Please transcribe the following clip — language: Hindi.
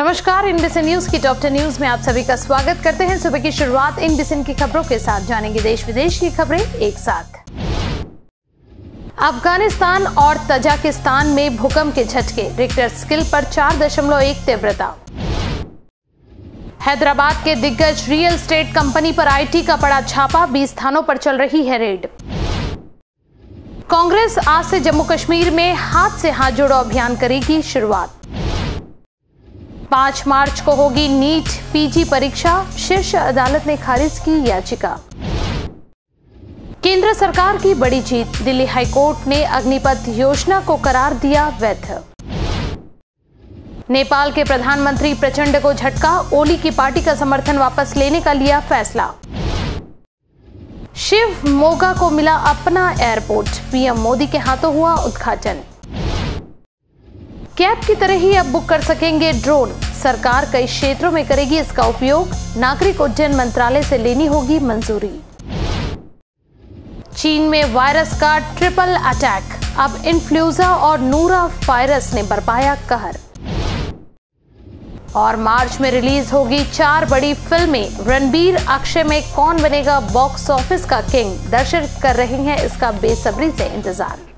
नमस्कार इन बिसन न्यूज़ की टॉप टेन न्यूज़ में आप सभी का स्वागत करते हैं। सुबह की शुरुआत इन बिसन की खबरों के साथ। जानेंगे देश विदेश की खबरें एक साथ। अफ़गानिस्तान और तजाकिस्तान में भूकंप के झटके, रिक्टर स्किल पर 4.1 तीव्रता। हैदराबाद के दिग्गज रियल स्टेट कंपनी पर आईटी का पड़ा छापा 20 स्थानों पर चल रही है रेड। कांग्रेस आज से जम्मू कश्मीर में हाथ से हाथ जोड़ो अभियान करेगी शुरुआत। पाँच मार्च को होगी नीट पीजी परीक्षा, शीर्ष अदालत ने खारिज की याचिका। केंद्र सरकार की बड़ी जीत, दिल्ली हाईकोर्ट ने अग्निपथ योजना को करार दिया वैध। नेपाल के प्रधानमंत्री प्रचंड को झटका, ओली की पार्टी का समर्थन वापस लेने का लिया फैसला। शिव मोगा को मिला अपना एयरपोर्ट, पीएम मोदी के हाथों हुआ उद्घाटन। कैब की तरह ही अब बुक कर सकेंगे ड्रोन। सरकार कई क्षेत्रों में करेगी इसका उपयोग। नागरिक उड्डयन मंत्रालय से लेनी होगी मंजूरी। चीन में वायरस का ट्रिपल अटैक। अब इन्फ्लूजा और नूरा वायरस ने बरपाया कहर। और मार्च में रिलीज़ होगी चार बड़ी फ़िल्में। रणबीर अक्षय में कौन बनेगा बॉक्स ऑफ़िस का किंग? दर्शक कर रहे हैं इसका बेसब्री से इंतज़ार।